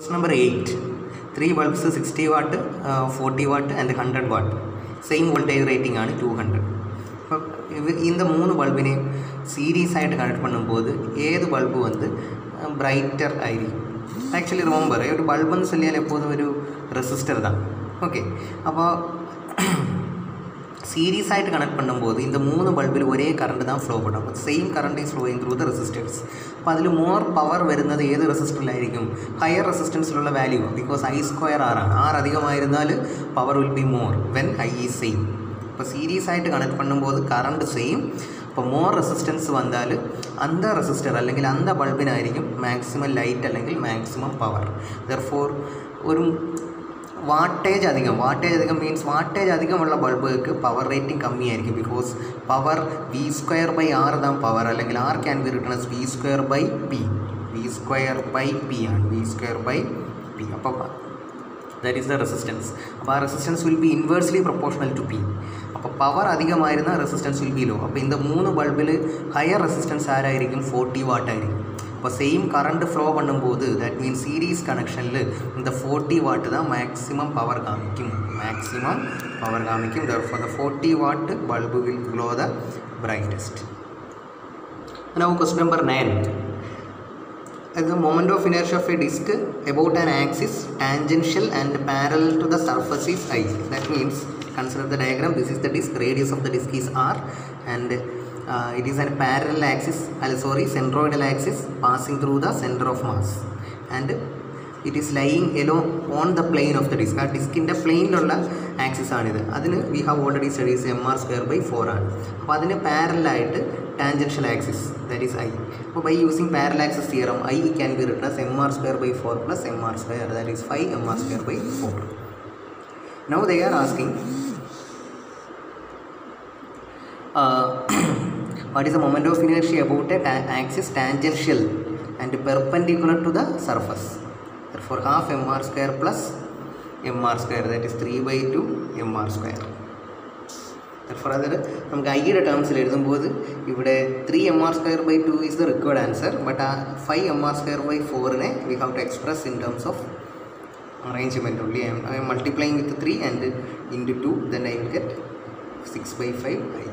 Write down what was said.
Question number 8. Three bulbs 60 watt, uh, 40 watt and 100 watt. Same voltage rating ആണ് two hundred അപ്പോൾ ഇവ இந்த மூணு பல்பினையும் சீரியஸ் ஆகிட்டு கனெக்ட் பண்ணும்போது ஏது பல்பு வந்து ബ്രൈറ്റർ ആയിരിക്കും ആക്ച്വലി റിമെമ്പർ ഒരു ബൾബ് എന്ന് ചൊല്ലിയാൽ എപ്പോഴും ഒരു റെസിസ്റ്റർ தான் ஓகே അപ്പോൾ சீரியஸ் ஆகிட்டு கனெக்ட் பண்ணும்போது இந்த மூணு பல்பில் ஒரே கரண்ட் தான் ஃப்ளோ பண்ணும் അപ്പോൾ same current is flowing through the resistance അപ്പോൾ അതിൽ മോർ പവർ വരുന്നത് ഏത് റെസിസ്റ്ററിലായിരിക്കും higher റെസിസ്റ്റൻസിലുള്ള value because I square R ആണ് R അധികമായിരുന്നാൽ power will be more when I is same അപ്പോൾ സീരീസ് ആയിട്ട് കണക്ട് பண்ணும்போது കറണ്ട് സെയിം അപ്പോൾ മോർ റെസിസ്റ്റൻസ് വന്നാൽ അന്ത റെസിസ്റ്റർ അല്ലെങ്കിൽ അന്ത ബൾബിനായിരിക്കും മാക്സിമം ലൈറ്റ് അല്ലെങ്കിൽ മാക്സിമം പവർ ദർഫോർ ഒരു വാട്ടേജ് അധികം. വാട്ടേജ് അധികം മീൻസ് വാട്ടേജ് അധികമുള്ള ബൾബുകൾക്ക് power rating കമ്മിയായിരിക്കും because power V square by R Dham power അല്ലെങ്കിൽ R can be written as V square by P V square by P ആണ്. V square by P അപ്പോൾ that is the resistance അപ്പോൾ ആ resistance will be inversely proportional to P അപ്പോൾ power അധികമായിരുന്ന resistance will be low അപ്പോൾ ഇന്ന് മൂന്ന് ബൾബിൽ ഹയർ റെസിസ്റ്റൻസ് ആരായിരിക്കും? ഫോർട്ടി വാട്ട് ആയിരിക്കും. இப்போ சேம் கரண்ட் ஃப்ளோ பண்ணும்போது that means series connection இந்த ஃபோர்ட்டி வாட்டு தான் மேக்ஸிமம் பவர் காமிக்கும் power பவர் காமிக்கும் Therefore, the forty watt bulb will glow the brightest. Now question number 9. At the moment of inertia of a disk about an axis tangential and parallel to the surface is I. That means consider the diagram this is the disk radius of the disk is R and uh, it is a parallel axis uh, sorry centroidal axis passing through the center of mass. And it is lying എലോ on the plane of the disc ആ ഡിസ്കിന്റെ പ്ലെയിനിലുള്ള axis ആണിത് അതിന് we have already studies M R square by four ആണ്. അപ്പോൾ അതിന് പാരലായിട്ട് tangential axis that is I അപ്പോൾ by using parallel axis theorem I can be written M R square by four plus M R square that is five M R square by four now they are asking what is the moment of inertia about a ta- axis tangential and perpendicular to the surface therefore half mr square plus mr square that is 3 by 2 mr square therefore അതിൽ നമുക്ക് ഐയുടെ ടേംസിൽ എഴുതുമ്പോൾ ഇവിടെ three M R square by two is the required answer but ആ five M R square by ഫോറിനെ we have to express in terms of I am, I am multiplying with 3 and into 2 then I will get 6 by 5 I